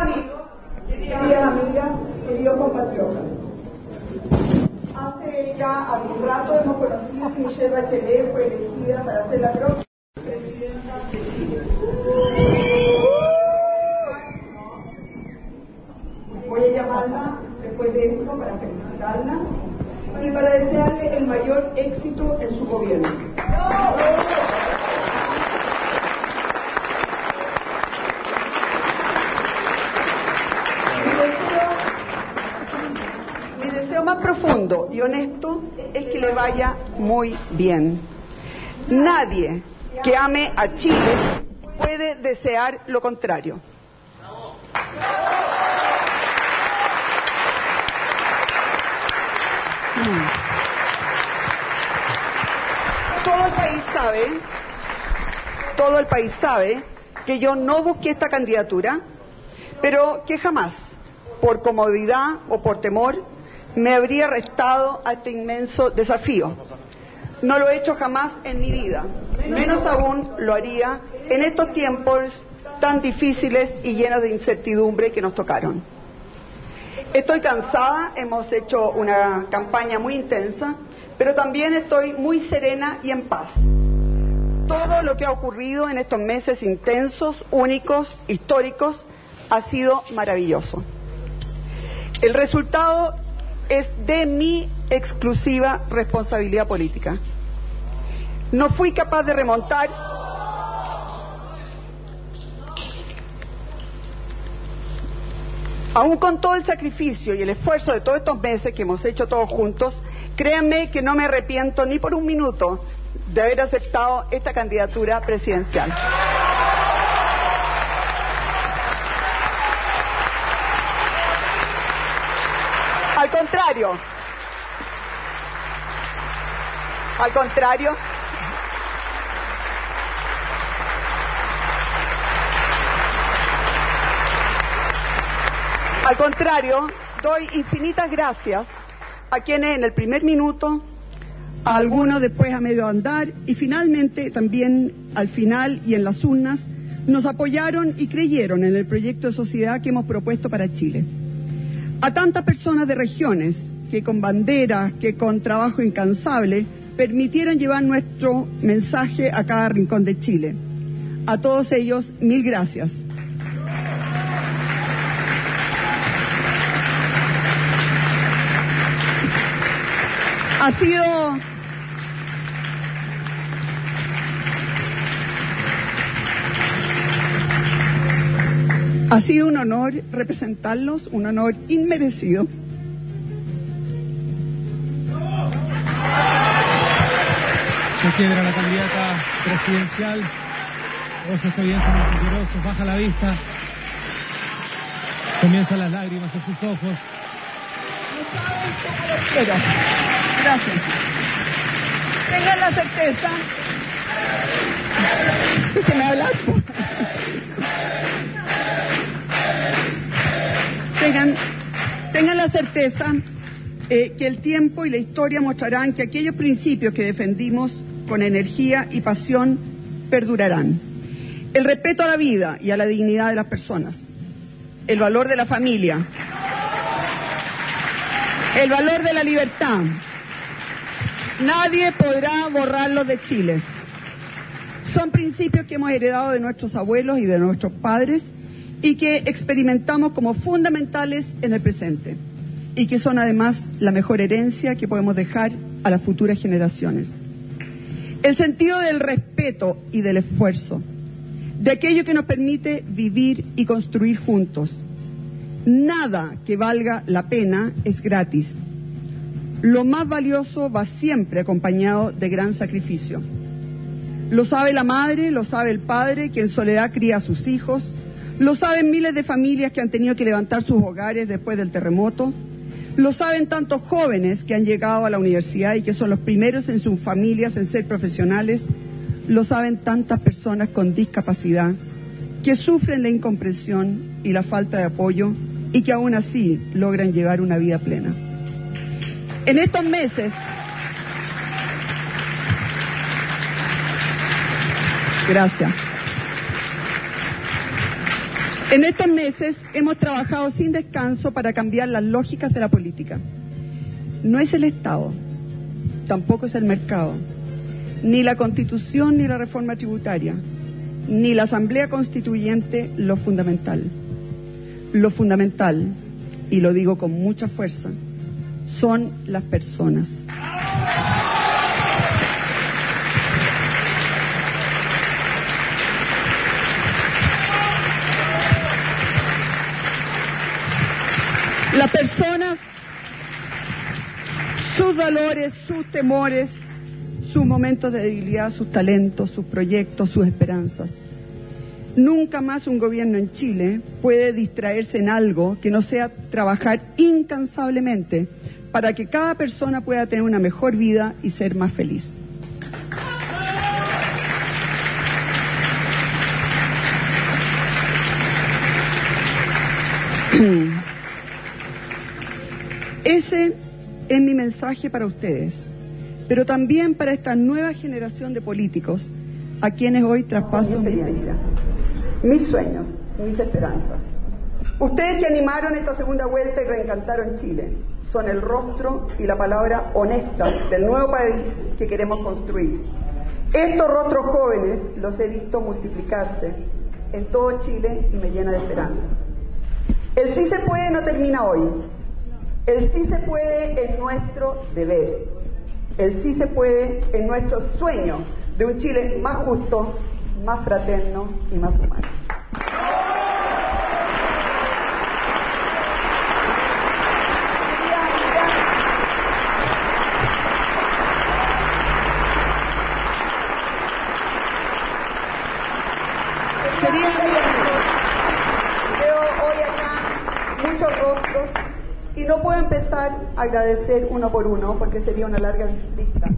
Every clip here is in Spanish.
Queridas amigas, queridos compatriotas, hace ya algún rato hemos conocido que Michelle Bachelet fue elegida para ser la próxima presidenta de Chile. Voy a llamarla después de esto para felicitarla y para desearle el mayor éxito en su gobierno. Mi deseo más profundo y honesto es que le vaya muy bien. Nadie que ame a Chile puede desear lo contrario. Todo el país sabe, todo el país sabe que yo no busqué esta candidatura, pero que jamás, por comodidad o por temor, me habría restado a este inmenso desafío. No lo he hecho jamás en mi vida, menos aún lo haría en estos tiempos tan difíciles y llenos de incertidumbre que nos tocaron. Estoy cansada, hemos hecho una campaña muy intensa, pero también estoy muy serena y en paz. Todo lo que ha ocurrido en estos meses intensos, únicos, históricos, ha sido maravilloso. El resultado es de mi exclusiva responsabilidad política. No fui capaz de remontar Aún con todo el sacrificio y el esfuerzo de todos estos meses que hemos hecho todos juntos, créanme que no me arrepiento ni por un minuto de haber aceptado esta candidatura presidencial. Al contrario, al contrario, Al contrario, doy infinitas gracias a quienes en el primer minuto, a algunos después a medio andar y finalmente también al final y en las urnas nos apoyaron y creyeron en el proyecto de sociedad que hemos propuesto para Chile. A tantas personas de regiones que con banderas, que con trabajo incansable, permitieron llevar nuestro mensaje a cada rincón de Chile. A todos ellos, mil gracias. Ha sido Ha sido un honor representarlos, un honor inmerecido. Se quiebra la candidata presidencial. Ojos evidentemente llorosos, baja la vista. Comienzan las lágrimas en sus ojos. Gracias. Tengan la certeza. Déjenme hablar. Tengan, tengan la certeza eh, que el tiempo y la historia mostrarán que aquellos principios que defendimos con energía y pasión perdurarán. El respeto a la vida y a la dignidad de las personas. El valor de la familia. El valor de la libertad. Nadie podrá borrarlos de Chile. Son principios que hemos heredado de nuestros abuelos y de nuestros padres y que experimentamos como fundamentales en el presente y que son además la mejor herencia que podemos dejar a las futuras generaciones. El sentido del respeto y del esfuerzo, de aquello que nos permite vivir y construir juntos. Nada que valga la pena es gratis. Lo más valioso va siempre acompañado de gran sacrificio. Lo sabe la madre, lo sabe el padre, que en soledad cría a sus hijos, lo saben miles de familias que han tenido que levantar sus hogares después del terremoto, lo saben tantos jóvenes que han llegado a la universidad y que son los primeros en sus familias en ser profesionales, lo saben tantas personas con discapacidad que sufren la incomprensión y la falta de apoyo y que aún así logran llevar una vida plena. En estos meses, gracias. En estos meses hemos trabajado sin descanso para cambiar las lógicas de la política. No es el Estado, tampoco es el mercado, ni la constitución ni la reforma tributaria, ni la asamblea constituyente lo fundamental. Lo fundamental, y lo digo con mucha fuerza, son las personas. Sus temores, sus momentos de debilidad, sus talentos, sus proyectos, sus esperanzas. Nunca más un gobierno en Chile puede distraerse en algo que no sea trabajar incansablemente para que cada persona pueda tener una mejor vida y ser más feliz. Es mi mensaje para ustedes, pero también para esta nueva generación de políticos a quienes hoy traspaso mi experiencia, mis sueños, mis esperanzas. Ustedes que animaron esta segunda vuelta y reencantaron Chile, son el rostro y la palabra honesta del nuevo país que queremos construir. Estos rostros jóvenes los he visto multiplicarse en todo Chile y me llena de esperanza. El sí se puede no termina hoy. El sí se puede es nuestro deber. El sí se puede es nuestro sueño de un Chile más justo, más fraterno y más humano. Quería amigos, veo hoy acá muchos rostros y no puedo empezar a agradecer uno por uno porque sería una larga lista,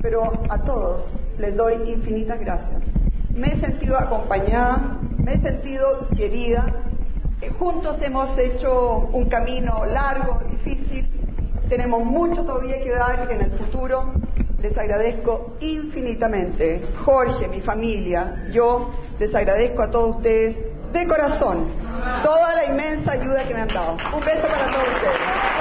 pero a todos les doy infinitas gracias. Me he sentido acompañada, me he sentido querida, eh, juntos hemos hecho un camino largo, difícil, tenemos mucho todavía que dar en el futuro. Les agradezco infinitamente, Jorge, mi familia, yo les agradezco a todos ustedes de corazón toda la inmensa ayuda que me han dado. Un beso para todos ustedes.